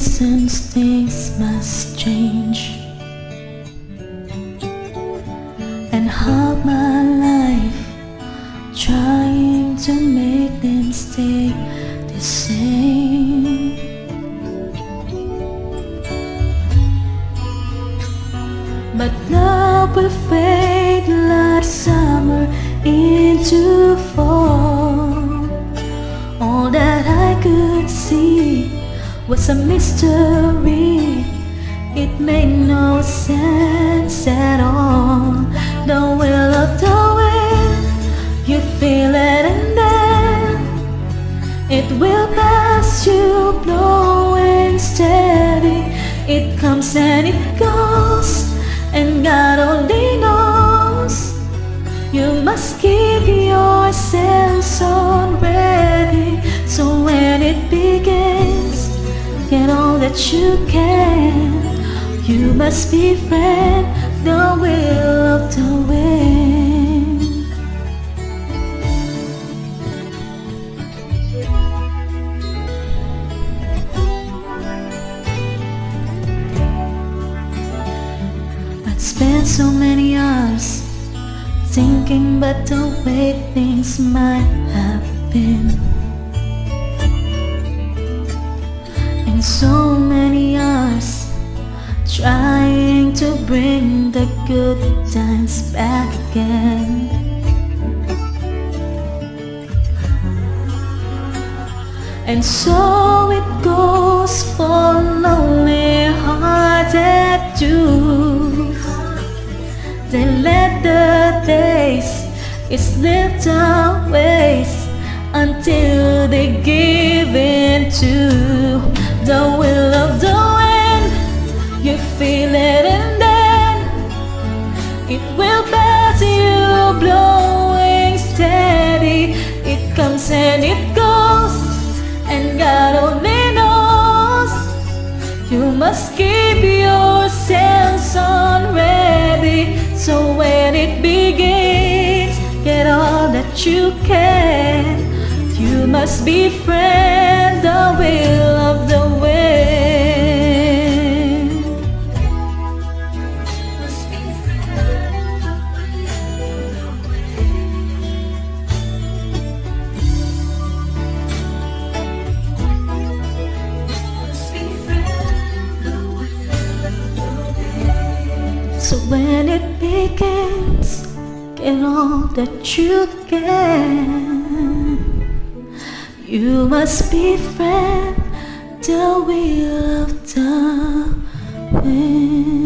seasons things must change. And how my life Trying to make them stay the same. But love will fade like summer into fall was a mystery. It made no sense at all. The will of the wind You feel it and then It will pass you blowing steady. It comes and it goes And God only knows. You must keep your sense that you can. You must be befriend the will of the wind. I'd spent so many hours Thinking about the way things might have been And so many hours Trying to bring the good times back again. And so it goes for lonely hearted Jews. They let the days slip ways Until they give in to the will of the wind You feel it and then It will pass you blowing steady. It comes and it goes And God only knows. You must keep your sense on ready. So when it begins Get all that you can. You must befriend the will of the wind So when it begins, get all that you can. You must be friend till we of the wind.